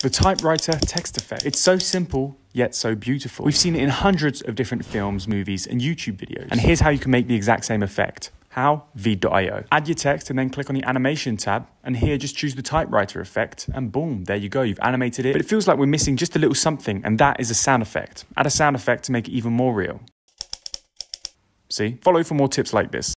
The typewriter text effect. It's so simple, yet so beautiful. We've seen it in hundreds of different films, movies, and YouTube videos. And here's how you can make the exact same effect. How? VEED.io. Add your text and then click on the animation tab. And here, just choose the typewriter effect. And boom, there you go. You've animated it. But it feels like we're missing just a little something, and that is a sound effect. Add a sound effect to make it even more real. See? Follow for more tips like this.